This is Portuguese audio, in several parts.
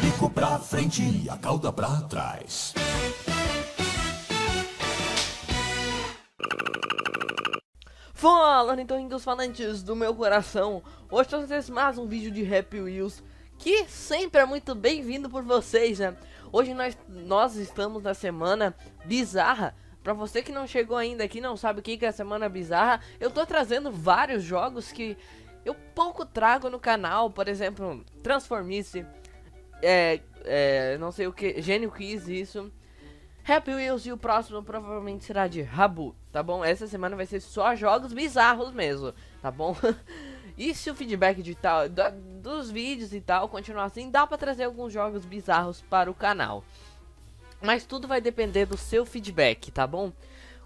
bico pra frente e a cauda pra trás. Fala, Nintendos falantes do meu coração. Hoje trazemos mais um vídeo de Happy Wheels que sempre é muito bem-vindo por vocês, né? Hoje nós, nós estamos na semana bizarra. Pra você que não chegou ainda aqui, não sabe o que é a semana bizarra, eu tô trazendo vários jogos que eu pouco trago no canal. Por exemplo, Transformice, é, é, não sei o que, Gênio Quiz, isso. Happy Wheels e o próximo provavelmente será de Rabu, tá bom? Essa semana vai ser só jogos bizarros mesmo, tá bom? e se o feedback de tal, dos vídeos e tal continuar assim, dá pra trazer alguns jogos bizarros para o canal. Mas tudo vai depender do seu feedback, tá bom?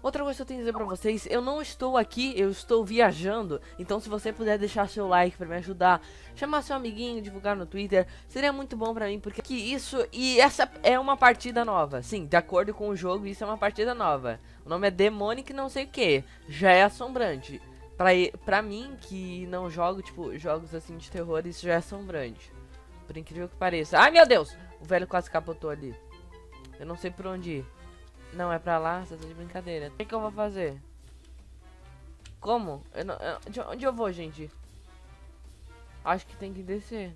Outra coisa que eu tenho que dizer pra vocês, eu não estou aqui, eu estou viajando. Então se você puder deixar seu like pra me ajudar, chamar seu amiguinho, divulgar no Twitter, seria muito bom pra mim, porque que isso e essa é uma partida nova. Sim, de acordo com o jogo, isso é uma partida nova. O nome é Demonic não sei o que, já é assombrante. Pra, pra mim, que não jogo, tipo, jogos assim de terror, isso já é assombrante. Por incrível que pareça. Ai meu Deus! O velho quase capotou ali. Eu não sei por onde ir. Não, é pra lá? Você tá de brincadeira. O que, que eu vou fazer? Como? Eu não, eu, de onde eu vou, gente? Acho que tem que descer.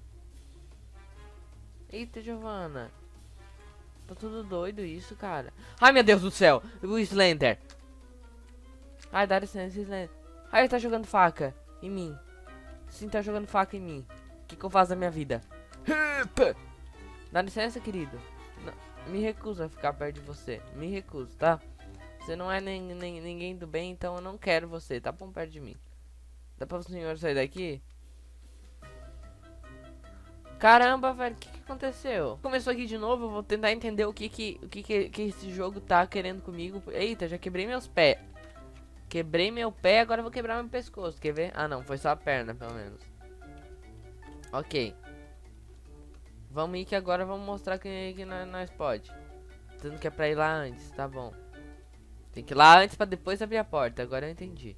Eita, Giovana. Tá tudo doido isso, cara. Ai, meu Deus do céu. O Slender. Ai, dá licença, Slender. Ai, ele tá jogando faca em mim. Sim, tá jogando faca em mim. O que, que eu faço da minha vida? Dá licença, querido. Me recuso a ficar perto de você. Me recuso, tá? Você não é nem, nem, ninguém do bem, então eu não quero você. Tá bom perto de mim. Dá pra o senhor sair daqui? Caramba, velho, o que, que, aconteceu? Começou aqui de novo, eu vou tentar entender o que que, o que, que, que esse jogo tá querendo comigo. Eita, já quebrei meus pés. Quebrei meu pé, agora vou quebrar meu pescoço, quer ver? Ah não, foi só a perna, pelo menos. Ok. Vamos ir que agora vamos mostrar que, que nós, pode. Tanto que é pra ir lá antes, tá bom. Tem que ir lá antes pra depois abrir a porta, agora eu entendi.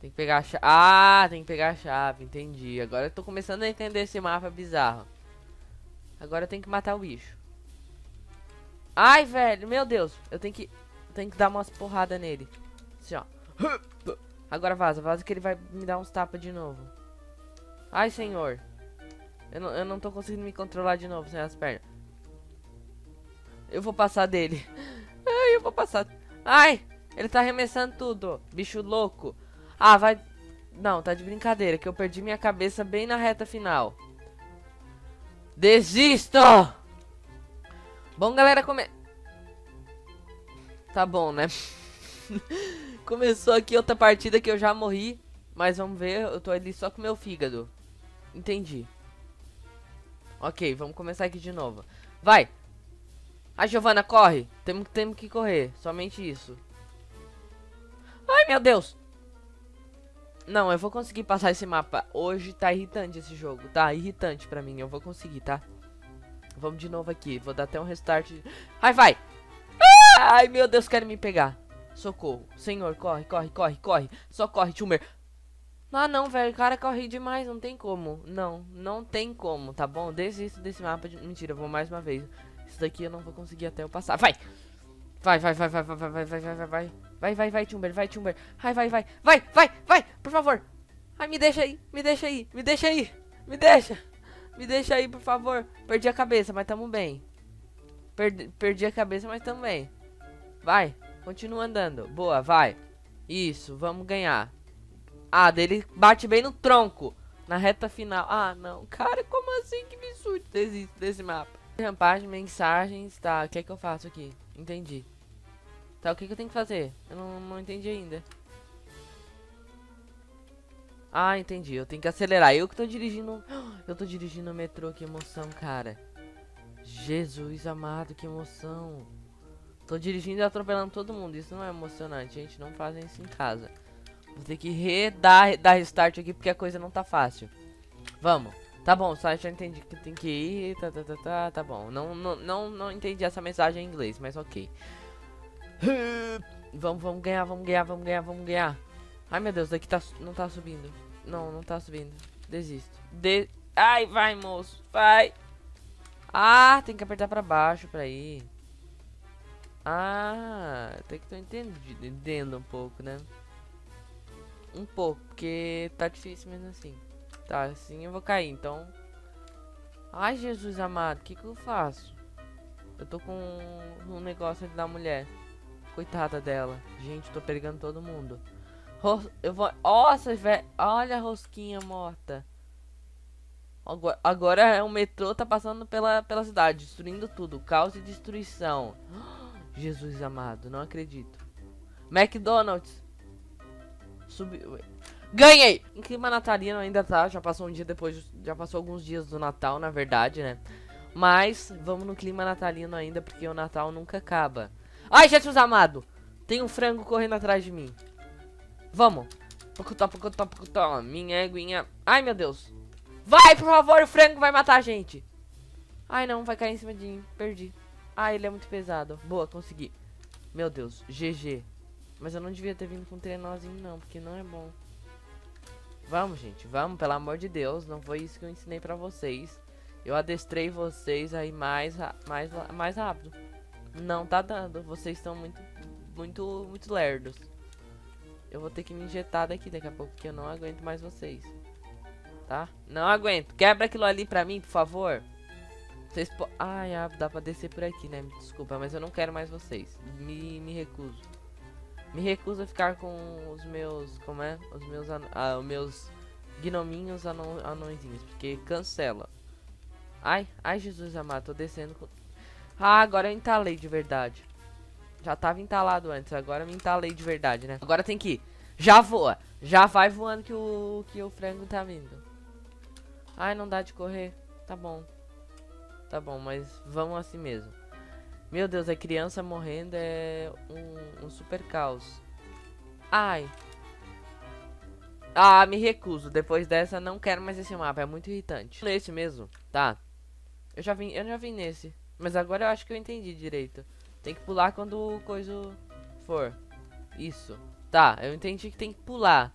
Tem que pegar a chave. Ah, tem que pegar a chave, entendi. Agora eu tô começando a entender esse mapa bizarro. Agora eu tenho que matar o bicho. Ai, velho, meu Deus. Eu tenho que, tenho que dar umas porradas nele. Assim, ó. Agora vaza, vaza que ele vai me dar uns tapas de novo. Ai, senhor. Eu não, eu não tô conseguindo me controlar de novo sem as pernas. Eu vou passar dele. Ai, eu vou passar. Ai, ele tá arremessando tudo. Bicho louco. Ah, vai... Não, tá de brincadeira, que eu perdi minha cabeça bem na reta final. Desisto! Bom, galera, come... Tá bom, né? Começou aqui outra partida que eu já morri. Mas vamos ver, eu tô ali só com meu fígado. Entendi. Ok, vamos começar aqui de novo. Vai! A Giovana, corre! Temos, que correr, somente isso. Ai, meu Deus! Não, eu vou conseguir passar esse mapa. Hoje tá irritante esse jogo, tá? Irritante pra mim, eu vou conseguir, tá? Vamos de novo aqui, vou dar até um restart. Ai, vai! Ai, meu Deus, querem me pegar. Socorro. Senhor, corre, corre, corre, corre. Só corre, Tumer. Ah, não, velho, o cara corre demais, não tem como. Não, não tem como, tá bom? Desisto desse mapa de... Mentira, vou mais uma vez. Isso daqui eu não vou conseguir até eu passar. Vai! Vai, vai, vai, vai, vai, vai, vai, vai, vai, vai, vai. Vai, vai, vai, Timber, vai, Timber. Vai, vai, vai, vai, vai, vai, por favor. Ai, me deixa aí, me deixa aí, me deixa aí, me deixa. Me deixa aí, por favor. Perdi a cabeça, mas tamo bem. Perdi, perdi a cabeça, mas tamo bem. Vai, continua andando. Boa, vai. Isso, vamos ganhar. Ah, dele bate bem no tronco. Na reta final. Ah, não. Cara, como assim que me surge desse, mapa? Rampagem, mensagens. Tá, o que é que eu faço aqui? Entendi. Tá, o que, que eu tenho que fazer? Eu não, não entendi ainda. Ah, entendi. Eu tenho que acelerar. Eu que tô dirigindo... Eu tô dirigindo o metrô. Que emoção, cara. Jesus amado, que emoção. Tô dirigindo e atropelando todo mundo. Isso não é emocionante, gente. Não fazem isso em casa. Vou ter que redar, dar restart aqui porque a coisa não tá fácil. Vamos. Tá bom, só já entendi que tem que ir. Tá, tá, tá, tá, tá bom. Não, não, não, não entendi essa mensagem em inglês, mas ok. Vamos, vamos ganhar, vamos ganhar, vamos ganhar, vamos ganhar. Ai meu Deus, daqui tá, não tá subindo. Não, não tá subindo. Desisto. De... Ai, vai, moço. Vai. Ah, tem que apertar pra baixo pra ir. Ah, tem que tô entendendo um pouco, né? Um pouco, porque tá difícil mesmo assim. Tá, assim eu vou cair, então... Ai, Jesus amado, o que que eu faço? Eu tô com um negócio da mulher. Coitada dela. Gente, tô pegando todo mundo. Ros eu vou... Nossa, velho. Olha a rosquinha morta. Agora, agora o metrô tá passando pela, pela cidade, destruindo tudo. Caos e destruição. Jesus amado, não acredito. McDonald's. Subiu. Ganhei! Em clima natalino ainda tá, já passou um dia depois, já passou alguns dias do Natal, na verdade, né? Mas vamos no clima natalino ainda, porque o Natal nunca acaba. Ai, Jesus amado! Tem um frango correndo atrás de mim. Vamos! Pocotó, pocotó, pocotó. Minha eguinha. Ai, meu Deus. Vai, por favor, o frango vai matar a gente. Ai, não, vai cair em cima de mim. Perdi. Ah, ele é muito pesado. Boa, consegui. Meu Deus, GG. Mas eu não devia ter vindo com um trenózinho não, porque não é bom. Vamos, gente, vamos, pelo amor de Deus. Não foi isso que eu ensinei pra vocês. Eu adestrei vocês aí mais, mais, mais rápido. Não tá dando, vocês estão muito, muito, muito lerdos. Eu vou ter que me injetar daqui daqui a pouco, porque eu não aguento mais vocês. Tá? Não aguento. Quebra aquilo ali pra mim, por favor. Vocês po Ai, ah, dá pra descer por aqui, né? Desculpa, mas eu não quero mais vocês. Me, me recuso. Me recuso a ficar com os meus... Como é? Os meus... Ah, os meus gnominhos anões, anõezinhos. Porque cancela. Ai, ai, Jesus amado. Tô descendo com... Ah, agora eu entalei de verdade. Já tava entalado antes. Agora me entalei de verdade, né? Agora tem que ir. Já voa. Já vai voando que o, que o frango tá vindo. Ai, não dá de correr. Tá bom. Tá bom, mas vamos assim mesmo. Meu Deus, a criança morrendo é um, um super caos. Ai. Ah, me recuso. Depois dessa, não quero mais esse mapa. É muito irritante. Nesse mesmo, tá. Eu já vim, eu já vim nesse. Mas agora eu acho que eu entendi direito. Tem que pular quando o coisa for. Isso. Tá, eu entendi que tem que pular.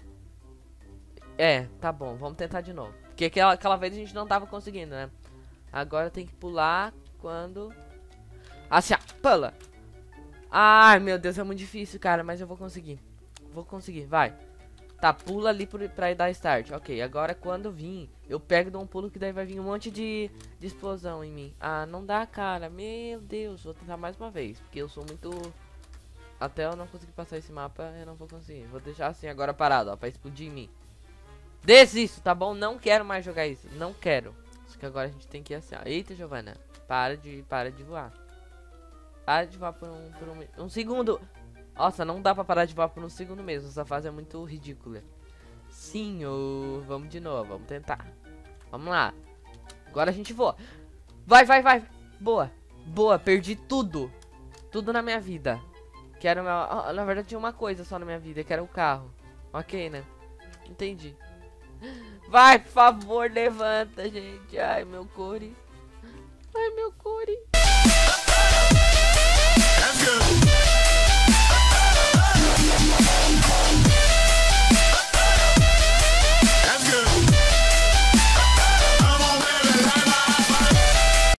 É, tá bom. Vamos tentar de novo. Porque aquela, aquela vez a gente não tava conseguindo, né? Agora tem que pular quando... Assim, ó, pula. Ai, meu Deus, é muito difícil, cara, mas eu vou conseguir. Vou conseguir, vai. Tá, pula ali por, pra dar start. Ok, agora quando vir, eu pego dou um pulo que daí vai vir um monte de, de explosão em mim. Ah, não dá, cara. Meu Deus, vou tentar mais uma vez. Porque eu sou muito... Até eu não conseguir passar esse mapa, eu não vou conseguir. Vou deixar assim agora parado, ó, pra explodir em mim. Desisto, tá bom? Não quero mais jogar isso. Não quero. Só que agora a gente tem que ir assim, ó. Eita, Giovana. Para de, para de voar. Para de voar por um, por um, um segundo. Nossa, não dá pra parar de voar por um segundo mesmo. Essa fase é muito ridícula. Sim, oh, vamos de novo. Vamos tentar. Vamos lá. Agora a gente voa. Vai, vai, vai. Boa. Boa, perdi tudo. Tudo na minha vida. Que era meu... Na verdade tinha uma coisa só na minha vida, que era o carro. Ok, né? Entendi. Vai, por favor, levanta, gente. Ai, meu core. Ai, meu core. That's good.